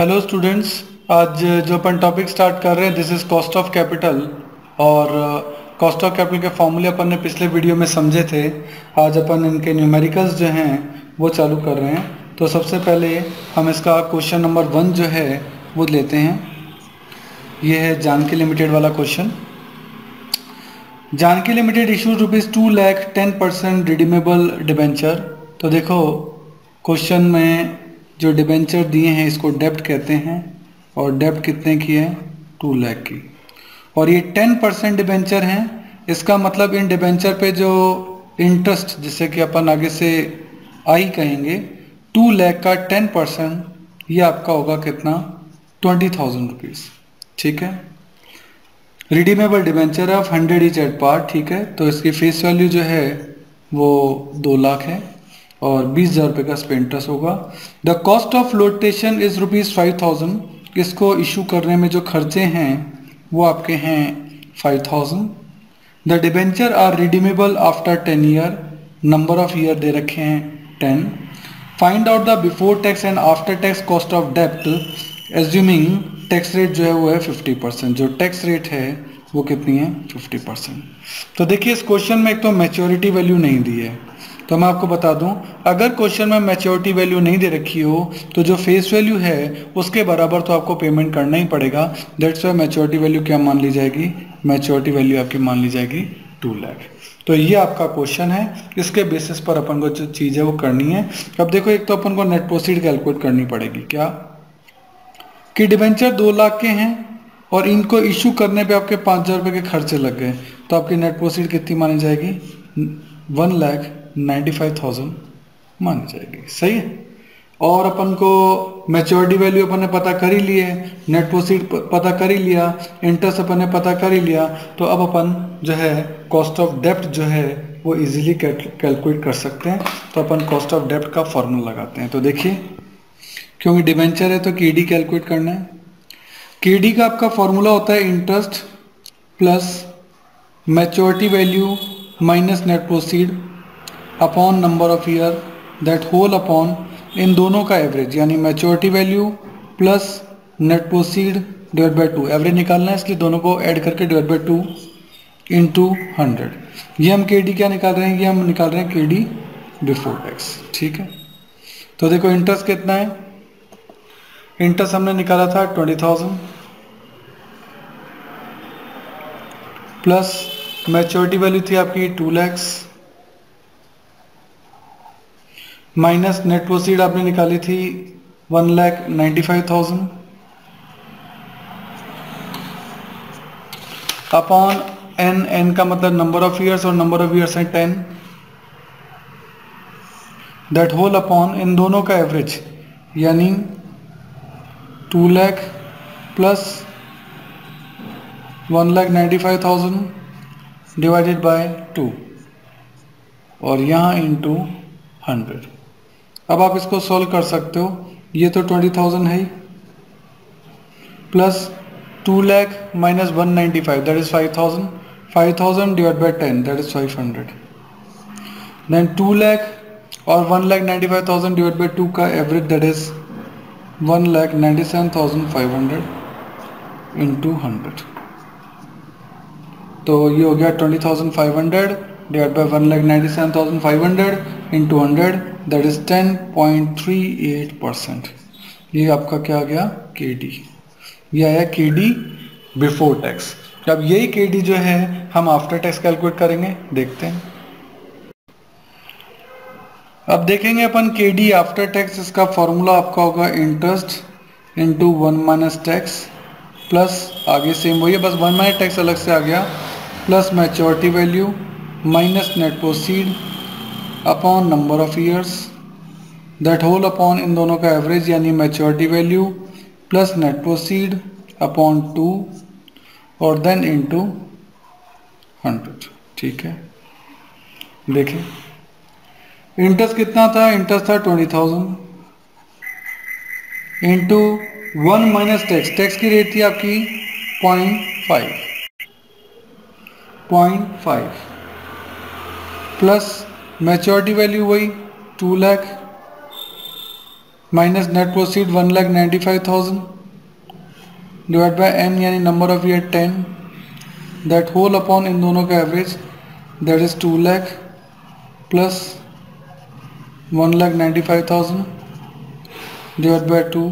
Hello students आज जो अपन topic start कर रहे हैं this is cost of capital और कॉस्ट ऑफ़ कैपिटल के फॉर्मूले अपन ने पिछले वीडियो में समझे थे। आज अपन इनके न्यूमेरिकल्स जो हैं, वो चालू कर रहे हैं। तो सबसे पहले हम इसका क्वेश्चन नंबर वन जो है, वो लेते हैं। ये है जानकी लिमिटेड वाला question Janki limited issue rupees two lakh ten percent redeemable debenture तो देखो क्वेश्चन में जो डिबेंचर दिए हैं, इसको डेप्ट कहते हैं, और डेप्ट कितने की है? टू लैख की। और ये टेन परसेंट डिबेंचर हैं, इसका मतलब इन डिबेंचर पे जो इंटरेस्ट जिसे कि अपन आगे से आई कहेंगे टू लैख का टेन परसेंट ये आपका होगा कितना? ट्वेंटी थाउज़ेंड रुपीज़ ठीक है? Redeemable debenture of hundred each at par ठीक है? तो इसकी फेस वैल्यू जो है, वो दो लाख है। और बीस हज़ार रुपये का इस इंटरेस्ट होगा। The cost of flotation is rupees five thousand इसको इशू करने में जो खर्चे हैं, वो आपके हैं five thousand the debenture are redeemable after ten year number of year दे रखे हैं ten find out the before tax and after tax cost of dept assuming tax rate जो है वो है फिफ्टी परसेंट जो टैक्स रेट है, वो कितनी है? फिफ्टी परसेंट तो देखिए, इस क्वेश्चन में एक तो मेच्योरिटी वैल्यू नहीं दी है। तो मैं आपको बता दूँ, अगर क्वेश्चन में मैच्योरिटी वैल्यू नहीं दे रखी हो तो जो फेस वैल्यू है, उसके बराबर तो आपको पेमेंट करना ही पड़ेगा। दैट्स वाई मैच्योरिटी वैल्यू क्या मान ली जाएगी? मैच्योरिटी वैल्यू आपकी मान ली जाएगी टू लैख तो ये आपका क्वेश्चन है। इसके बेसिस पर अपन को जो चीज़ है वो करनी है। अब देखो, एक तो अपन को नेट प्रोसीड कैलकुलेट करनी पड़ेगी। क्या? कि डिवेंचर दो लाख के हैं और इनको इशू करने पे आपके पाँच हज़ार रुपये के खर्चे लग गए। तो आपकी नेट प्रोसीड कितनी मानी जाएगी? One lakh ninety five thousand मानी जाएगी। सही है? और अपन को मेच्योरिटी वैल्यू अपन ने पता कर ही लिए नेट प्रोसीड पता कर ही लिया इंटरेस्ट अपन ने पता कर ही लिया तो अब अपन जो है कॉस्ट ऑफ़ डेप्ट जो है, वो इजीली कैलकुलेट कर सकते हैं। तो अपन कॉस्ट ऑफ़ डेप्ट का फॉर्मूला लगाते हैं। तो देखिए, क्योंकि डिवेंचर है तो के डी कैलकुलेट करना है। के डी का आपका फॉर्मूला होता है interest plus maturity value minus net proceed upon number of year that whole upon इन दोनों का एवरेज यानी maturity value plus net proceed divide by two average निकालना है इसलिए दोनों को ऐड करके divide by two into hundred ये हम के डी क्या निकाल रहे हैं ये हम निकाल रहे हैं के डी बिफोर टैक्स ठीक है तो देखो इंटरेस्ट कितना है इंटरेस्ट हमने निकाला था twenty thousand plus maturity value थी आपकी two lakhs minus net proceed आपने निकाली थी one lakh ninety five thousand. Upon N N का मतलब नंबर ऑफ़ ईयर्स और नंबर ऑफ़ ईयर्स है टेन दैट होल अपॉन इन दोनों का एवरेज यानी two lakh plus one lakh ninety five thousand divided by two और यहाँ इंटू हंड्रेड अब आप इसको सॉल्व कर सकते हो। ये तो ट्वेंटी थाउज़ेंड है ही। Plus two lakh minus one ninety five that is five thousand five thousand divide by ten that is five hundred then two lakh और one lakh ninety five thousand divide by two का average that is one lakh ninety seven thousand five hundred into hundred तो ये हो गया twenty thousand five hundred divide by one lakh ninety seven thousand five hundred into hundred that is ten point three eight percent ये आपका क्या आ गया? के D ये आया के डी बिफोर टैक्स अब यही के डी जो है, हम आफ्टर टैक्स कैलकुलेट करेंगे, देखते हैं। अब देखेंगे अपन के डी आफ्टर टैक्स इसका फॉर्मूला आपका होगा interest into one minus tax plus आगे सेम वही है, बस वन माइनस टैक्स अलग से आ गया। Plus maturity value minus net proceed upon number of years that whole upon इन दोनों का एवरेज यानी maturity value plus net proceed upon two और देन इनटू हंड्रेड ठीक है? देखें इंटरेस्ट कितना था? इंटरेस्ट था twenty thousand into one minus tax tax की रेट थी आपकी point five point five plus maturity value वही two lakh minus net proceed one lakh ninety five thousand divide by N यानी number of year ten that whole upon इन दोनों का average that is two lakh plus one lakh ninety five thousand divide by two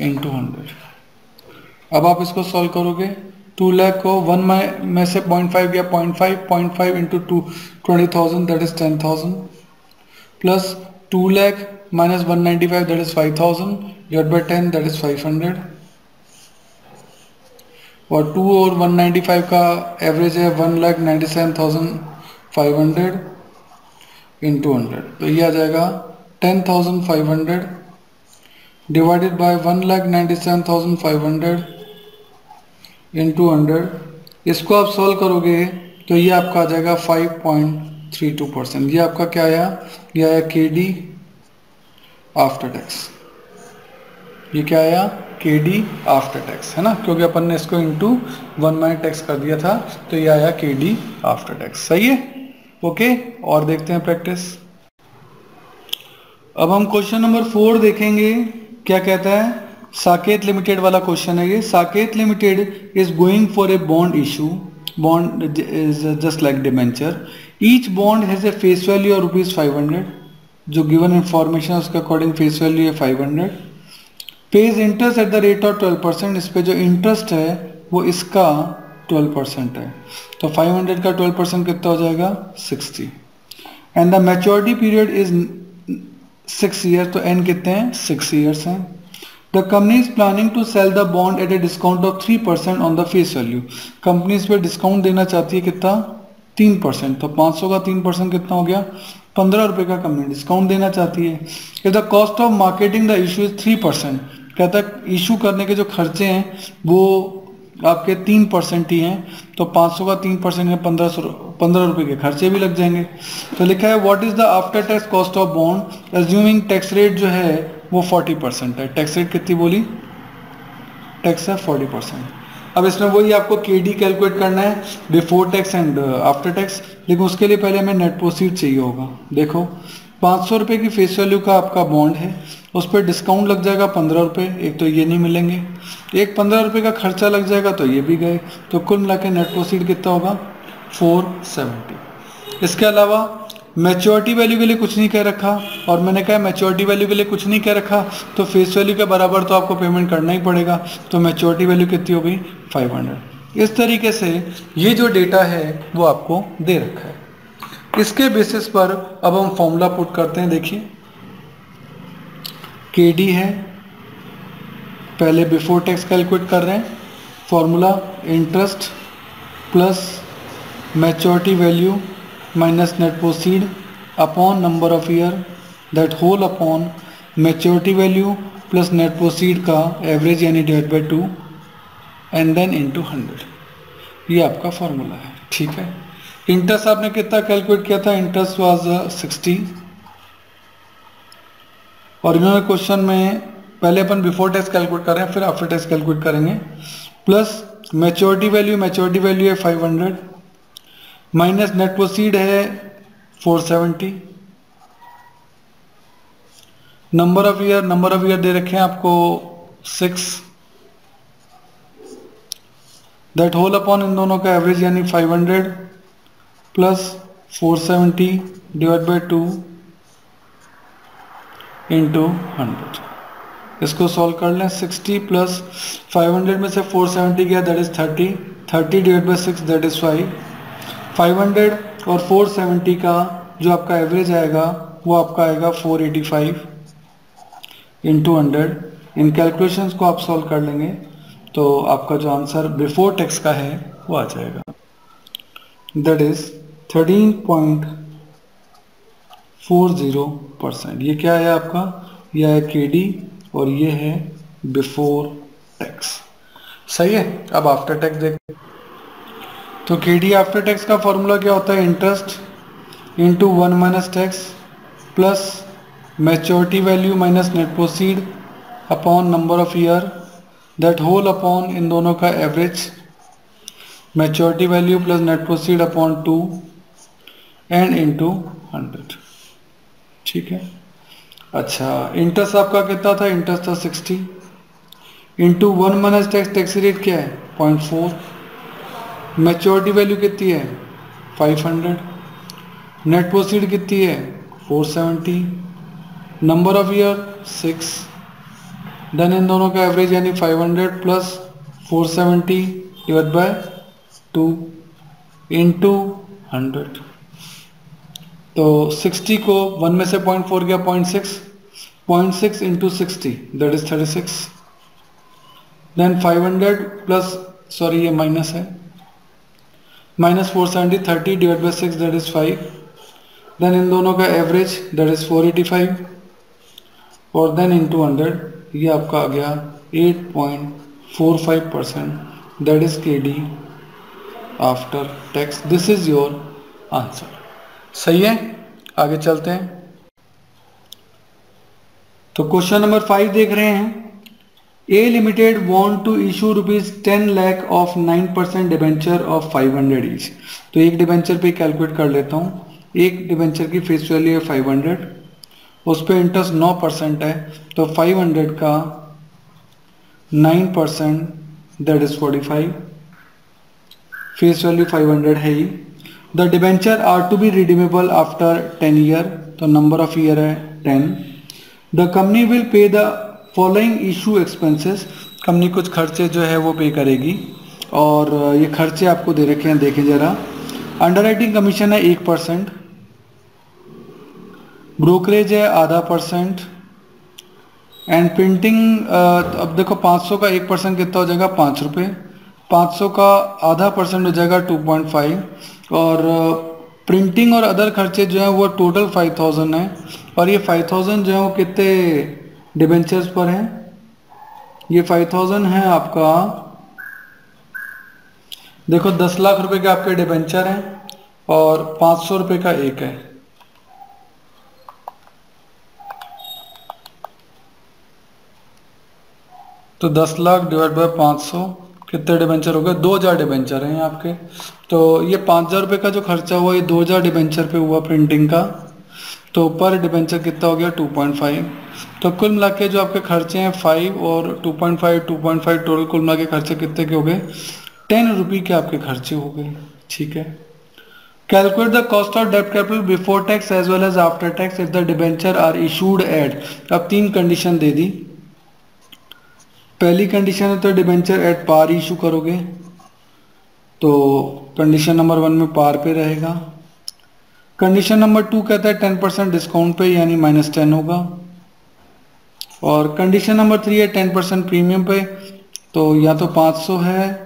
into hundred अब आप इसको solve करोगे? To lakh को one में से पॉइंट फाइव गया point five point five into two twenty thousand that is ten thousand plus two lakh minus one ninety five that is five thousand divide by ten that is five hundred और two और one ninety five का average है one lakh ninety seven thousand five hundred into hundred तो ये आ जाएगा ten thousand five hundred divided by one lakh ninety seven thousand five hundred into hundred इसको आप सॉल्व करोगे तो ये आपका आ जाएगा five point three two percent ये आपका क्या आया? ये आया के डी आफ्टर टैक्स ये क्या आया? के डी आफ्टर टैक्स है ना? क्योंकि अपन ने इसको इंटू वन माइनस टैक्स कर दिया था तो ये आया के डी आफ्टर टैक्स सही है? ओके और देखते हैं प्रैक्टिस अब हम क्वेश्चन नंबर फोर देखेंगे. क्या कहता है? साकेत लिमिटेड वाला क्वेश्चन है ये। Saket limited is going for a bond issue bond just like debenture each bond has a face value of rupees five hundred जो गिवन इंफॉर्मेशन उसके अकॉर्डिंग फेस वैल्यू है five hundred pays interest at the rate of twelve percent इस पर जो interest है, वो इसका twelve percent है। तो फाइव हंड्रेड का ट्वेल्व परसेंट कितना हो जाएगा? Sixty and the maturity period is six year तो एन कितने हैं? सिक्स ईयर्स हैं। The company is planning to sell the bond at a discount of three percent on the face value company इस पर discount देना चाहती है कितना? तीन परसेंट। तो पाँच सौ का तीन परसेंट कितना हो गया? पंद्रह रुपए का कंपनी डिस्काउंट देना चाहती है। If the cost of marketing the issue is three percent कहता है इशू करने के जो खर्चे हैं, वो आपके तीन परसेंट ही हैं तो पाँच सौ का तीन परसेंट है पंद्रह सौ पंद्रह रुपए के खर्चे भी लग जाएँगे। तो लिखा है what is the after tax cost of bond assuming tax rate जो है वो फोर्टी परसेंट है। टैक्स रेट कितनी बोली? टैक्स है फोर्टी परसेंट अब इसमें वही आपको के डी कैलकुलेट करना है before tax and after tax लेकिन उसके लिए पहले हमें नेट प्रोसीड चाहिए होगा। देखो, पाँच सौ रुपये की फेस वैल्यू का आपका बॉन्ड है। उस पर डिस्काउंट लग जाएगा पंद्रह रुपये एक तो ये नहीं मिलेंगे। एक पंद्रह रुपये का खर्चा लग जाएगा तो ये भी गए। तो कुल मिला के नेट प्रोसीड कितना होगा? फोर सेवेंटी इसके अलावा मैच्योरिटी वैल्यू के लिए कुछ नहीं कह रखा। और मैंने कहा मैच्योरिटी वैल्यू के लिए कुछ नहीं कह रखा। तो फेस वैल्यू के बराबर तो आपको पेमेंट करना ही पड़ेगा। तो मैच्योरिटी वैल्यू कितनी हो गई? फाइव हंड्रेड इस तरीके से ये जो डेटा है, वो आपको दे रखा है। इसके बेसिस पर अब हम फॉर्मूला पुट करते हैं, देखिए। के डी है। पहले बिफोर टैक्स कैलकुलेट कर रहे हैं। Formula interest plus maturity value minus net proceed upon number of year, that whole upon maturity value plus net proceed का एवरेज यानी divide by two and then into hundred ये आपका formula है, ठीक है? इंटरेस्ट आपने कितना कैलकुलेट किया था? इंटरेस्ट वाज सिक्सटी और इन्होंने क्वेश्चन में पहले अपन बिफोर टैक्स कैलकुलेट कर रहे हैं फिर आफ्टर टैक्स कैलकुलेट करेंगे। Plus maturity value maturity value है five hundred minus net proceed है 470 number of year, number of year दे रखे हैं आपको सिक्स। दैट होल अपॉन इन दोनों का एवरेज यानी 500 plus 470 divide by two into hundred इसको सॉल्व कर लें 60 प्लस 500 में से 470 गया that is 30 30 divide by six that is five 500 और 470 का जो आपका एवरेज आएगा, वो आपका आएगा 485 एटी फाइव इंटू हंड्रेड इन कैलकुलेशंस को आप सॉल्व कर लेंगे तो आपका जो आंसर बिफोर टैक्स का है, वो आ जाएगा। दैट इज़ 13.40 परसेंट ये क्या है आपका? यह है के और ये है बिफोर टैक्स सही है? अब आफ्टर टैक्स देख तो के डी आफ्टर टैक्स का फॉर्मूला क्या होता है? Interest into one minus tax plus maturity value minus net proceed upon number of year that whole upon इन दोनों का average maturity value plus net proceed upon two and into hundred ठीक है? अच्छा interest आपका कितना था? इंटरेस्ट था sixty into one minus tax tax rate क्या है? पॉइंट फोर मेच्योरिटी वैल्यू कितनी है? फाइव हंड्रेड नेट प्रोसीड कितनी है? Four seventy number of year six then इन दोनों का एवरेज यानी 500 plus 470 divide by two into hundred तो 60 को 1 में से 0.4 गया 0.6 0.6 into sixty that is 36 then 500 plus sorry ये माइनस है. Minus four seventy thirty divide by six that is five then इन दोनों का average that is four eighty five और देन इंटू हंड्रेड ये आपका आ गया 8.45 percent that is K D after tax this is your answer सही है? आगे चलते हैं। तो क्वेश्चन नंबर फाइव देख रहे हैं। A limited want to issue rupees ten lakh of nine percent debenture of five hundred each तो एक डिबेंचर पे कैलकुलेट कर लेता हूँ। एक डिबेंचर की फेस वैल्यू है फाइव हंड्रेड उस पर इंटरेस्ट नौ परसेंट है तो फाइव हंड्रेड का nine percent that is forty five face value five hundred है ही। The debenture are to be redeemable after ten year तो नंबर ऑफ़ ईयर है ten the company will pay the following issue expenses company कुछ खर्चे जो है वो पे करेगी। और ये खर्चे आपको दे रखे हैं देखें ज़रा। अंडर कमीशन है एक परसेंट ब्रोकरेज है आधा परसेंट एंड प्रिंटिंग अब देखो 500 का एक परसेंट कितना हो जाएगा? पाँच रुपये पाँच सौ का आधा परसेंट हो जाएगा 2.5 और प्रिंटिंग और अदर खर्चे जो हैं वो टोटल 5000 है। और ये 5000 जो है वो कितने डिबेंचर्स पर है। ये 5000 है आपका। देखो 10 लाख रुपए के आपके डिबेंचर हैं और 500 रुपए का एक है। तो दस लाख डिवाइड बाय पाँच सौ, कितने डिबेंचर हो गए? दो हज़ार डिबेंचर हैं आपके। तो ये पाँच हज़ार रुपये का जो खर्चा हुआ, ये दो हज़ार डिबेंचर पे हुआ प्रिंटिंग का। तो पर डिबेंचर कितना हो गया? टू पॉइंट फाइव तो कुल मिला जो आपके खर्चे हैं फाइव और two point five two point five total कुल मिला के खर्चे कितने के हो गए? टेन रुपी के आपके खर्चे हो गए, ठीक है? Calculate the cost of debt capital before tax as well as after tax if the debenture are issued at अब तीन कंडीशन दे दी। पहली कंडीशन है तो डिबेंचर एट पार इशू करोगे। तो कंडीशन नंबर वन में पार पे रहेगा। कंडीशन नंबर टू कहता है टेन परसेंट डिस्काउंट पे, यानी माइनस टेन होगा। और कंडीशन नंबर थ्री है टेन परसेंट प्रीमियम पे तो या तो पाँच सौ है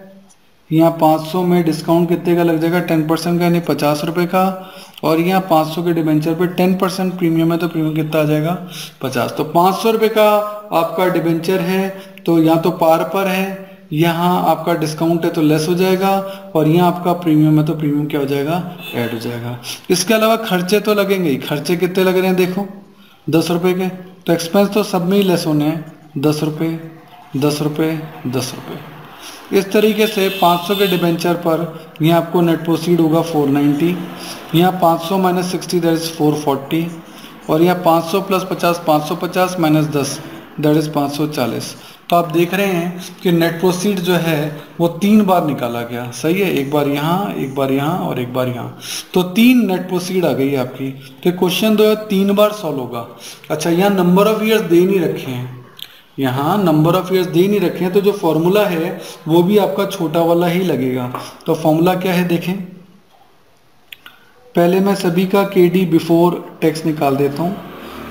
यहाँ 500 में डिस्काउंट कितने का लग जाएगा? टेन परसेंट का, यानी पचास रुपये का, और यहाँ 500 के डिबेंचर पे टेन परसेंट प्रीमियम है तो प्रीमियम कितना आ जाएगा? 50 तो पाँच सौ रुपये का आपका डिबेंचर है तो यहाँ तो पार पर है, यहाँ आपका डिस्काउंट है तो लेस हो जाएगा, और यहाँ आपका प्रीमियम है तो प्रीमियम क्या हो जाएगा? ऐड हो जाएगा। इसके अलावा खर्चे तो लगेंगे ही। खर्चे कितने लग रहे हैं, देखो। दस रुपये के। तो एक्सपेंस तो सब में ही लेस होने हैं। दस रुपये दस रुपये दस रुपये इस तरीके से 500 के डिबेंचर पर यह आपको नेट प्रोसीड होगा 490 यहाँ 500 माइनस सिक्सटी दैट इज़ 440 और यहाँ 500 प्लस 50 550 माइनस 10 दैट इज़ 540 तो आप देख रहे हैं कि नेट प्रोसीड जो है, वो तीन बार निकाला गया। सही है? एक बार यहाँ, एक बार यहाँ और एक बार यहाँ। तो तीन नेट प्रोसीड आ गई आपकी। तो क्वेश्चन जो है, तीन बार सॉल्व होगा। अच्छा यहाँ नंबर ऑफ़ ईयर्स दे नहीं रखे हैं। यहाँ नंबर ऑफ़ ईयर्स दे नहीं रखे हैं। तो जो फॉर्मूला है, वो भी आपका छोटा वाला ही लगेगा। तो फॉर्मूला क्या है देखें। पहले मैं सभी का के डी बिफोर टैक्स निकाल देता हूँ।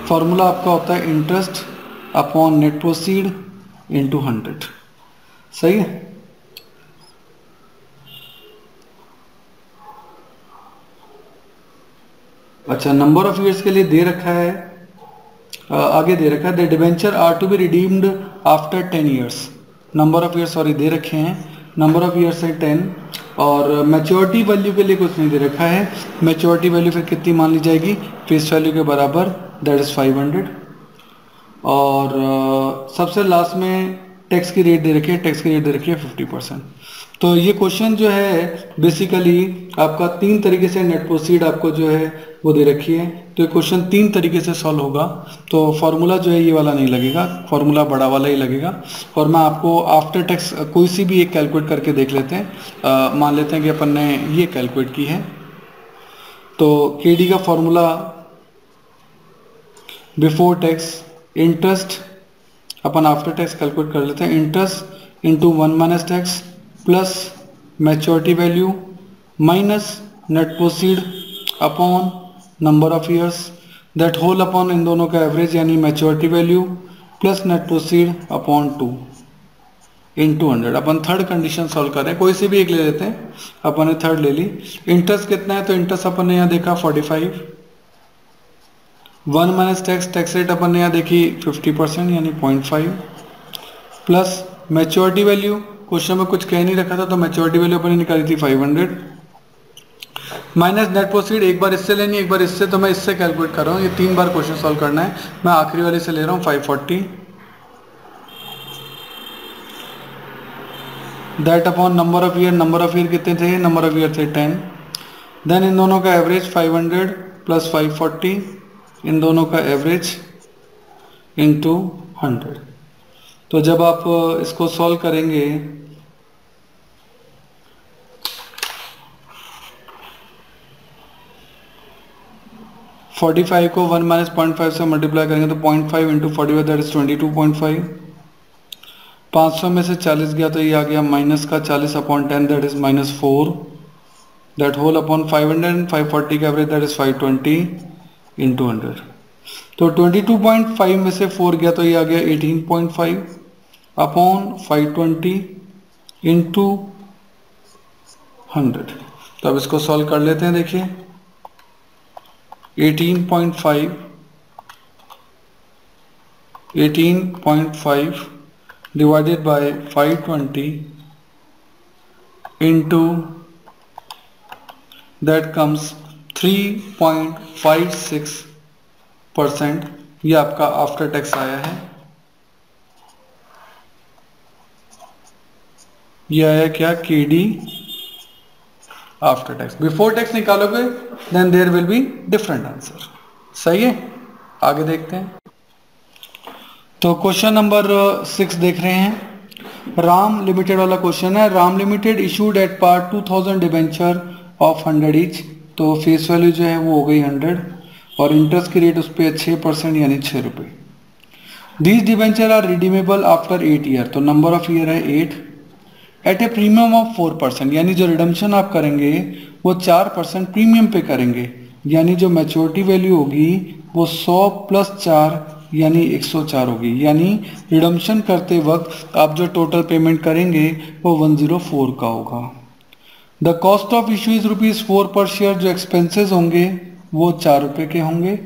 फॉर्मूला आपका होता है interest upon net proceed into hundred सही है? अच्छा नंबर ऑफ़ ईयर्स के लिए दे रखा है आगे दे रखा है the debenture are to be redeemed after ten years number of years sorry दे रखे हैं। नंबर ऑफ़ ईयर्स है टेन और मेच्योरिटी वैल्यू के लिए कुछ नहीं दे रखा है। मेच्योरिटी वैल्यू फिर कितनी मान ली जाएगी? फेस वैल्यू के बराबर दैट इज़ फाइव हंड्रेड और सबसे लास्ट में टैक्स की रेट दे रखी है टैक्स की रेट दे रखी है फिफ्टी परसेंट तो ये क्वेश्चन जो है बेसिकली आपका तीन तरीके से नेट प्रोसीड आपको जो है, वो दे रखी है। तो ये क्वेश्चन तीन तरीके से सॉल्व होगा। तो फार्मूला जो है, ये वाला नहीं लगेगा। फार्मूला बड़ा वाला ही लगेगा। और मैं आपको आफ्टर टैक्स कोई सी भी एक कैलकुलेट करके देख लेते हैं। मान लेते हैं कि अपन ने ये कैलकुलेट की है। तो के का फॉर्मूला बिफोर टैक्स इंटरेस्ट अपन आफ्टर टैक्स कैलकुलेट कर लेते हैं interest into one minus tax plus maturity value minus net proceed upon number of years that whole upon इन दोनों का एवरेज यानी maturity value plus net proceed upon two into hundred अपन third condition solve कर रहे हैं, कोई से भी एक ले लेते हैं। अपन ने थर्ड ले ली। इंटरेस्ट कितना है? तो इंटरेस्ट अपन ने यहाँ देखा forty five one minus tax tax rate अपन ने यहाँ देखी फिफ्टी परसेंट यानी point five plus maturity value question में कुछ कह नहीं रखा था तो मैच्योरिटी वैल्यू अपनी निकाली थी 500 माइनस नेट प्रोसीड एक बार इससे लेनी, एक बार इससे तो मैं इससे कैलकुलेट कर रहा हूँ, ये तीन बार क्वेश्चन सॉल्व करना है। मैं आखिरी वाले से ले रहा हूँ 540 that upon number of year number of year कितने थे? नंबर ऑफ़ ईयर थे टेन देन इन दोनों का एवरेज 500 प्लस 540 इन दोनों का एवरेज इंटू हंड्रेड तो जब आप इसको सॉल्व करेंगे फोर्टी फाइव को वन माइनस पॉइंट फाइव से मल्टीप्लाई करेंगे तो point five into forty five that is twenty two point five पाँच सौ में से चालीस गया तो ये आ गया माइनस का चालीस upon ten that is minus four that whole upon five hundred and five forty का average that is five twenty into hundred तो 22.5 में से 4 गया तो ये आ गया 18.5 अपॉन 520 ट्वेंटी इंटू हंड्रेड तो अब इसको सॉल्व कर लेते हैं, देखिए। 18.5 18.5 divided by 520 into that comes 3.56 percent ये आपका आफ्टर टैक्स आया है। ये आया क्या? K D after tax before tax निकालोगे then there will be different answer सही है? आगे देखते हैं। तो क्वेश्चन नंबर सिक्स देख रहे हैं। राम लिमिटेड वाला क्वेश्चन है। Ram limited issued at par 2000 debenture of 100 each तो फेस वैल्यू जो है वो हो गई 100 और इंटरेस्ट की रेट उस पर छः परसेंट यानी छः रुपये these debenture are redeemable after eight year तो नंबर ऑफ़ ईयर है eight eight a premium of four percent यानी जो रिडम्शन आप करेंगे, वो चार परसेंट प्रीमियम पे करेंगे, यानी जो मैच्योरिटी वैल्यू होगी, वो सौ प्लस चार, यानी एक सौ चार होगी। यानी रिडम्शन करते वक्त आप जो टोटल पेमेंट करेंगे, वो वन ज़ीरो फोर का होगा। The cost of issue is rupees four per share जो एक्सपेंसेस होंगे, वो चार रुपए के होंगे।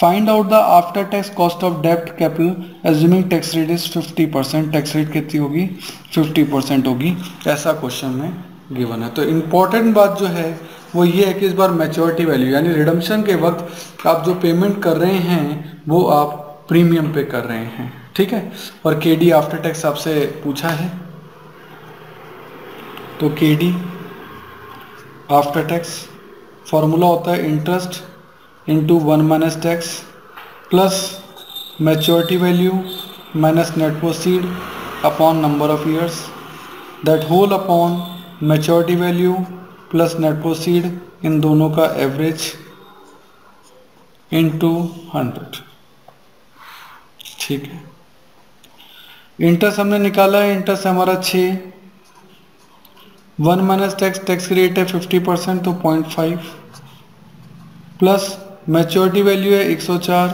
Find out the after tax cost of dept capital assuming tax rate is 50 percent tax rate कितनी होगी? 50 परसेंट होगी। ऐसा क्वेश्चन में गिवन है। तो इम्पोर्टेंट बात जो है, वो ये है कि इस बार मेच्योरिटी वैल्यू यानी रिडम्शन के वक्त आप जो पेमेंट कर रहे हैं, वो आप प्रीमियम पे कर रहे हैं। ठीक है? और के डी आफ्टर टैक्स आपसे पूछा है? तो K D after tax formula होता है interest into one minus tax plus maturity value minus net proceed upon number of years that whole upon maturity value plus net proceed इन दोनों का average into hundred ठीक है? Interest हमने निकाला है interest हमारा छः one minus tax tax rate है फिफ्टी परसेंट तो point five plus maturity value है एक सौ चार।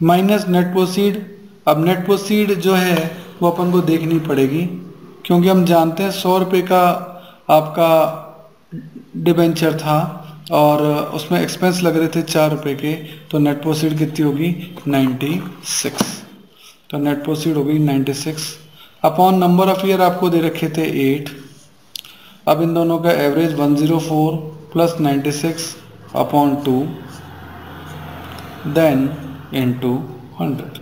माइनस नेट प्रोसीड अब नेट प्रोसीड जो है, वो अपन को देखनी पड़ेगी, क्योंकि हम जानते हैं सौ रुपये का आपका डिबेंचर था, और उसमें एक्सपेंस लग रहे थे चार रुपये के तो नेट प्रोसीड कितनी होगी? नाइन्टी सिक्स तो नेट प्रोसीड होगी ninety six upon number of year आपको दे रखे थे एट। अब इन दोनों का average one zero four plus ninety six upon two, then into hundred.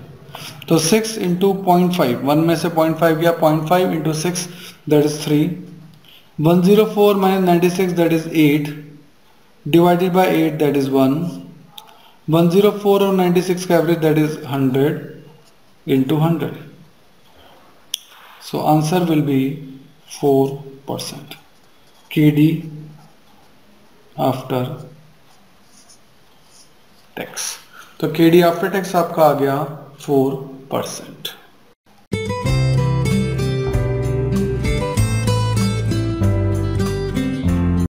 तो six into point five, one में से पॉइंट फाइव गया, point five into six that is 3 104 minus 96 that is 8 divided by 8 that is 1 104 or 96 का average, that is 100 into 100 so answer will be 4%. KD after tax तो KD after tax आपका आ गया 4 percent